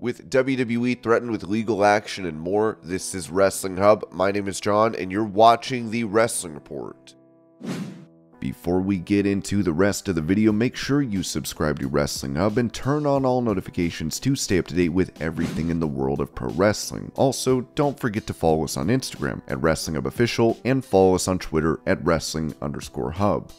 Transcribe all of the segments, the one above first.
With WWE threatened with legal action and more, this is Wrestling Hub. My name is John, and you're watching the Wrestling Report. Before we get into the rest of the video, make sure you subscribe to Wrestling Hub and turn on all notifications to stay up to date with everything in the world of pro wrestling. Also, don't forget to follow us on Instagram at Wrestling Hub Official and follow us on Twitter at Wrestling underscore Hub.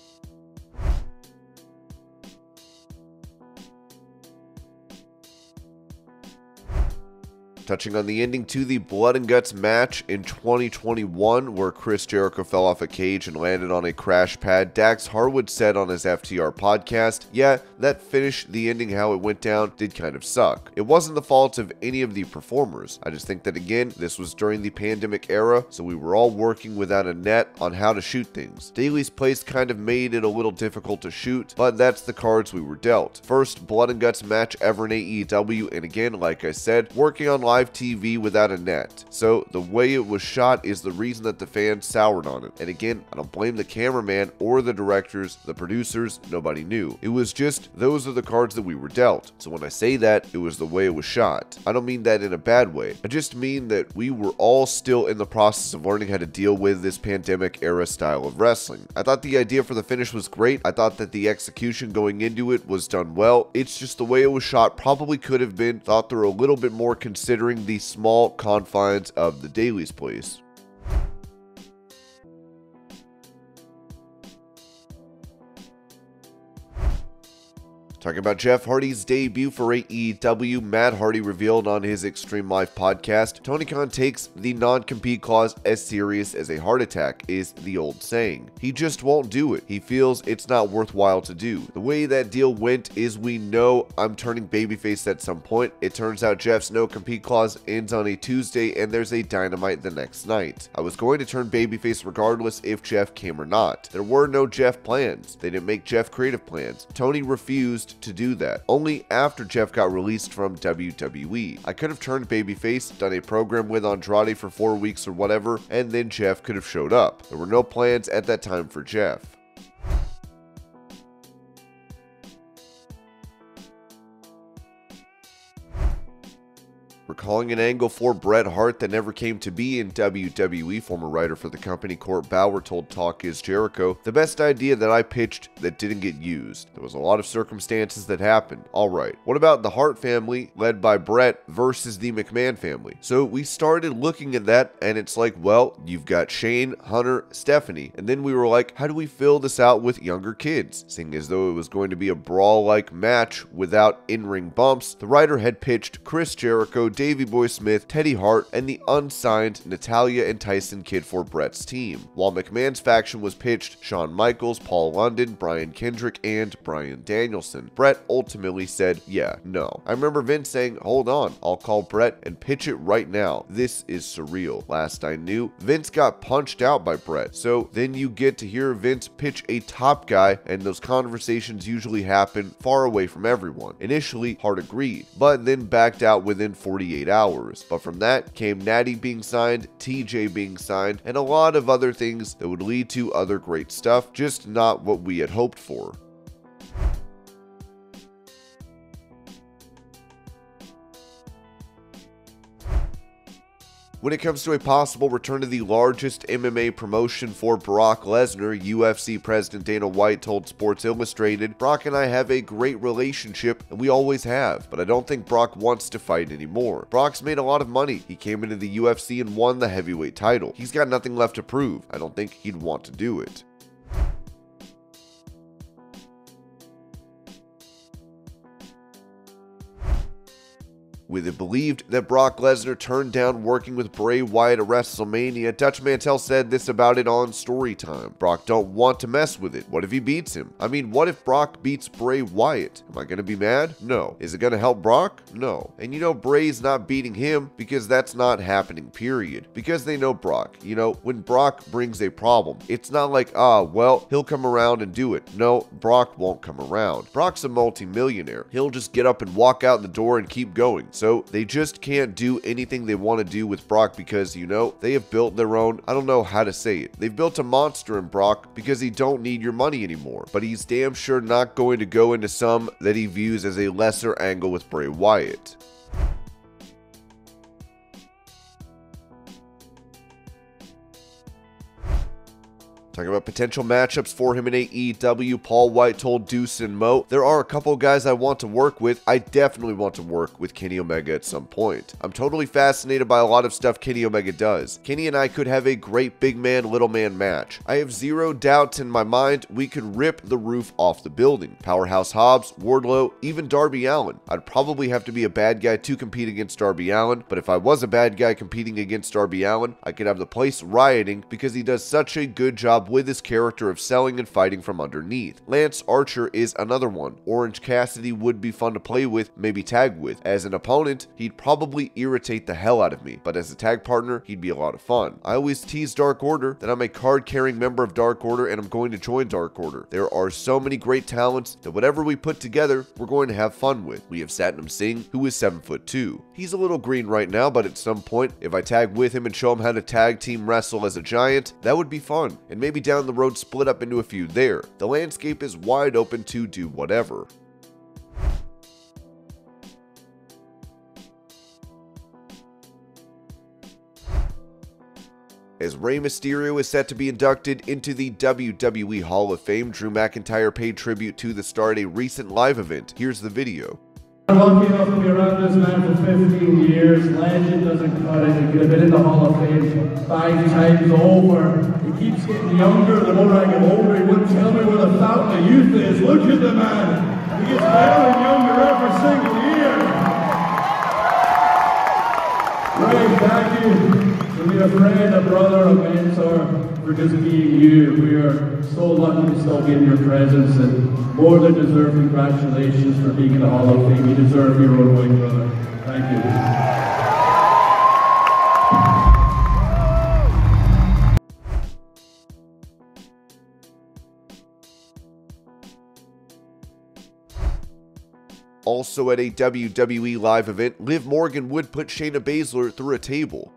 Touching on the ending to the Blood and Guts match in 2021, where Chris Jericho fell off a cage and landed on a crash pad. Dax Harwood said on his FTR podcast, Yeah, that finish, the ending, how it went down, did kind of suck. It wasn't the fault of any of the performers. I just think that, again, this was during the pandemic era, so we were all working without a net on how to shoot things. Daily's place kind of made it a little difficult to shoot, but that's the cards we were dealt. First Blood and Guts match ever in AEW, and again, like I said, working on live live TV without a net. So the way it was shot is the reason that the fans soured on it. And again, I don't blame the cameraman or the directors, the producers, nobody knew. It was just those are the cards that we were dealt. So when I say that, it was the way it was shot. I don't mean that in a bad way. I just mean that we were all still in the process of learning how to deal with this pandemic era style of wrestling. I thought the idea for the finish was great. I thought that the execution going into it was done well. It's just the way it was shot probably could have been thought through a little bit more considering the small confines of the Daily's place. Talking about Jeff Hardy's debut for AEW, Matt Hardy revealed on his Extreme Life podcast Tony Khan takes the non compete clause as serious as a heart attack, is the old saying. He just won't do it. He feels it's not worthwhile to do. The way that deal went is we know I'm turning babyface at some point. It turns out Jeff's no compete clause ends on a Tuesday and there's a dynamite the next night. I was going to turn babyface regardless if Jeff came or not. There were no Jeff plans. They didn't make Jeff creative plans. Tony refused to do that, only after Jeff got released from WWE. I could have turned babyface, done a program with Andrade for four weeks or whatever, and then Jeff could have showed up. There were no plans at that time for Jeff. Recalling an angle for Bret Hart that never came to be in WWE, former writer for the company Court Bauer told Talk is Jericho, the best idea that I pitched that didn't get used. There was a lot of circumstances that happened. Alright, what about the Hart family led by Bret versus the McMahon family? So we started looking at that and it's like, well, you've got Shane, Hunter, Stephanie, and then we were like, how do we fill this out with younger kids? Seeing as though it was going to be a brawl like match without in ring bumps, the writer had pitched Chris Jericho, Davey Boy Smith, Teddy Hart, and the unsigned Natalya and Tyson Kidd for Bret's team. While McMahon's faction was pitched Shawn Michaels, Paul London, Brian Kendrick, and Bryan Danielson. Bret ultimately said, yeah, no. I remember Vince saying, hold on, I'll call Bret and pitch it right now. This is surreal. Last I knew, Vince got punched out by Bret. So then you get to hear Vince pitch a top guy, and those conversations usually happen far away from everyone. Initially, Hart agreed, but then backed out within 40 48 hours. But from that came Natty being signed, TJ being signed, and a lot of other things that would lead to other great stuff, just not what we had hoped for. When it comes to a possible return to the largest MMA promotion for Brock Lesnar, UFC President Dana White told Sports Illustrated, Brock and I have a great relationship, and we always have, but I don't think Brock wants to fight anymore. Brock's made a lot of money. He came into the UFC and won the heavyweight title. He's got nothing left to prove. I don't think he'd want to do it. With it believed that Brock Lesnar turned down working with Bray Wyatt at WrestleMania, Dutch Mantell said this about it on Storytime. Brock don't want to mess with it. What if he beats him? I mean, what if Brock beats Bray Wyatt? Am I going to be mad? No. Is it going to help Brock? No. And you know Bray's not beating him because that's not happening, period. Because they know Brock. You know, when Brock brings a problem, it's not like, ah, well, he'll come around and do it. No, Brock won't come around. Brock's a multimillionaire. He'll just get up and walk out the door and keep going. So they just can't do anything they want to do with Brock because, you know, they have built their own, I don't know how to say it. They've built a monster in Brock because he don't need your money anymore. But he's damn sure not going to go into some that he views as a lesser angle with Bray Wyatt. Talking about potential matchups for him in AEW, Paul Wight told Deuce and Mo, there are a couple guys I want to work with. I definitely want to work with Kenny Omega at some point. I'm totally fascinated by a lot of stuff Kenny Omega does. Kenny and I could have a great big man, little man match. I have zero doubts in my mind we could rip the roof off the building. Powerhouse Hobbs, Wardlow, even Darby Allin. I'd probably have to be a bad guy to compete against Darby Allin, but if I was a bad guy competing against Darby Allin, I could have the place rioting because he does such a good job with his character of selling and fighting from underneath. Lance Archer is another one. Orange Cassidy would be fun to play with, maybe tag with. As an opponent, he'd probably irritate the hell out of me, but as a tag partner, he'd be a lot of fun. I always tease Dark Order that I'm a card carrying member of Dark Order and I'm going to join Dark Order. There are so many great talents that whatever we put together, we're going to have fun with. We have Satnam Singh, who is 7 foot 2. He's a little green right now, but at some point, if I tag with him and show him how to tag team wrestle as a giant, that would be fun. And maybe down the road split up into a few there. The landscape is wide open to do whatever. As Rey Mysterio is set to be inducted into the WWE Hall of Fame, Drew McIntyre paid tribute to the star at a recent live event. Here's the video. I'm lucky enough to be around this man for 15 years. Legend doesn't cut it. He could have been in the Hall of Fame five times over. He keeps younger. The more I get older, he wouldn't tell me where the fountain of youth is. Look at the man. He gets better and younger every single year. Rey, thank you for being a friend, a brother, a mentor, for just being you. We are so lucky to still be in your presence and more than deserve congratulations for being in the Hall of Fame. You deserve your own way, brother. Thank you. Also at a WWE live event, Liv Morgan would put Shayna Baszler through a table.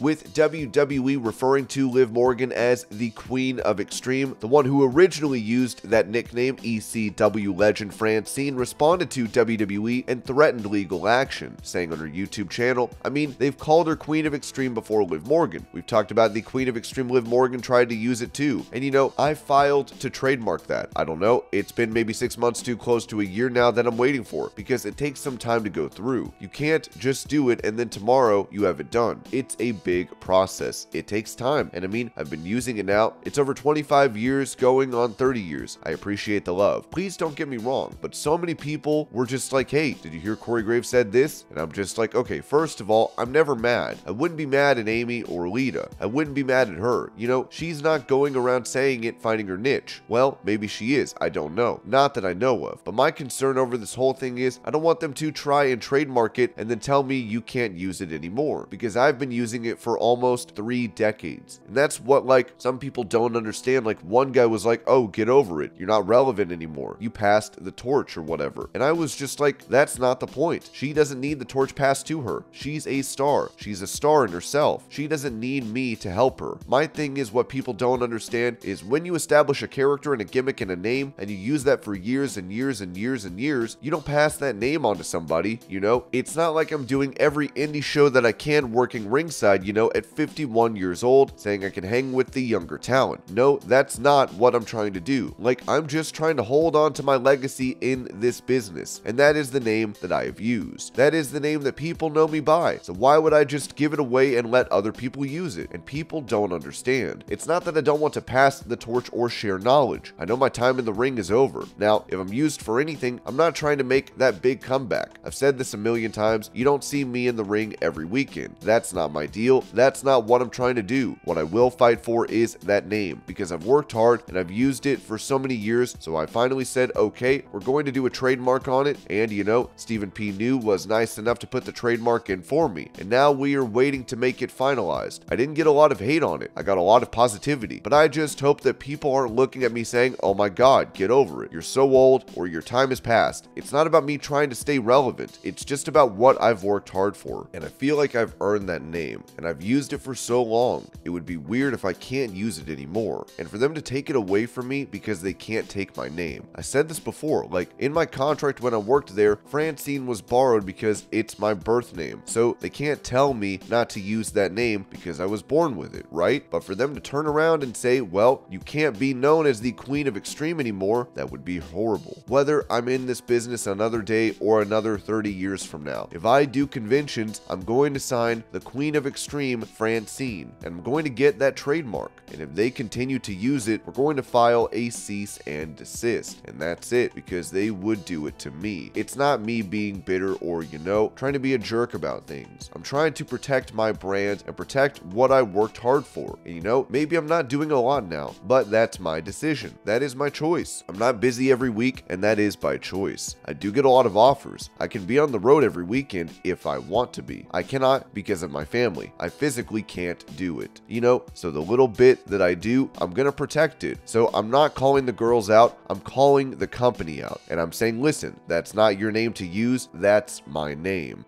With WWE referring to Liv Morgan as the Queen of Extreme. The one who originally used that nickname, ECW legend Francine, responded to WWE and threatened legal action, saying on her YouTube channel, I mean, they've called her Queen of Extreme before Liv Morgan. We've talked about the Queen of Extreme Liv Morgan tried to use it too. And you know, I filed to trademark that. I don't know, it's been maybe six months too close to a year now that I'm waiting for because it takes some time to go through. You can't just do it and then tomorrow you have it done. It's a big process. It takes time. And I mean, I've been using it now. It's over 25 years going on 30 years. I appreciate the love. Please don't get me wrong, but so many people were just like, hey, did you hear Corey Graves said this? And I'm just like, okay, first of all, I'm never mad. I wouldn't be mad at Amy or Lita. I wouldn't be mad at her. You know, she's not going around saying it, finding her niche. Well, maybe she is. I don't know. Not that I know of. But my concern over this whole thing is I don't want them to try and trademark it and then tell me you can't use it anymore because I've been using it for almost three decades. And that's what, like, some people don't understand. Like, one guy was like, oh, get over it. You're not relevant anymore. You passed the torch or whatever. And I was just like, that's not the point. She doesn't need the torch passed to her. She's a star. She's a star in herself. She doesn't need me to help her. My thing is what people don't understand is when you establish a character and a gimmick and a name and you use that for years and years and years and years, you don't pass that name on to somebody, you know? It's not like I'm doing every indie show that I can working ringside, you know, at 51 years old, saying I can hang with the younger talent. No, that's not what I'm trying to do. Like, I'm just trying to hold on to my legacy in this business, and that is the name that I have used. That is the name that people know me by. So why would I just give it away and let other people use it? And people don't understand. It's not that I don't want to pass the torch or share knowledge. I know my time in the ring is over. Now, if I'm used for anything, I'm not trying to make that big comeback. I've said this a million times. You don't see me in the ring every weekend. That's not my deal. That's not what I'm trying to do. What I will fight for is that name because I've worked hard and I've used it for so many years. So I finally said, okay, we're going to do a trademark on it. And you know, Stephen P. New was nice enough to put the trademark in for me. And now we are waiting to make it finalized. I didn't get a lot of hate on it. I got a lot of positivity. But I just hope that people aren't looking at me saying, oh my God, get over it. You're so old or your time has passed. It's not about me trying to stay relevant. It's just about what I've worked hard for. And I feel like I've earned that name. And I've used it for so long. It would be weird if I can't use it anymore. And for them to take it away from me because they can't take my name. I said this before, like in my contract when I worked there, Francine was borrowed because it's my birth name. So they can't tell me not to use that name because I was born with it, right? But for them to turn around and say, well, you can't be known as the Queen of Extreme anymore, that would be horrible. Whether I'm in this business another day or another 30 years from now. If I do conventions, I'm going to sign the Queen of Extreme Francine, and I'm going to get that trademark. And if they continue to use it, we're going to file a cease and desist. And that's it, because they would do it to me. It's not me being bitter or, you know, trying to be a jerk about things. I'm trying to protect my brand and protect what I worked hard for. And you know, maybe I'm not doing a lot now, but that's my decision. That is my choice. I'm not busy every week, and that is by choice. I do get a lot of offers. I can be on the road every weekend if I want to be. I cannot because of my family. I physically can't do it. You know, so the little bit that I do, I'm gonna protect it. So I'm not calling the girls out, I'm calling the company out. And I'm saying, listen, that's not your name to use, that's my name.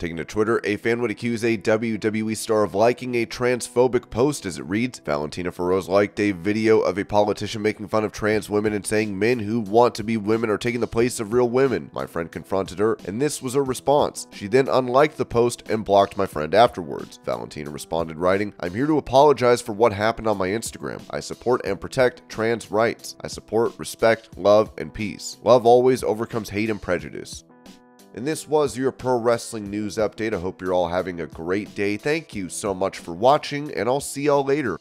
Taking to Twitter, a fan would accuse a WWE star of liking a transphobic post as it reads, Valentina Feroz liked a video of a politician making fun of trans women and saying men who want to be women are taking the place of real women. My friend confronted her, and this was her response. She then unliked the post and blocked my friend afterwards. Valentina responded writing, I'm here to apologize for what happened on my Instagram. I support and protect trans rights. I support, respect, love, and peace. Love always overcomes hate and prejudice. And this was your pro wrestling news update. I hope you're all having a great day. Thank you so much for watching, and I'll see y'all later.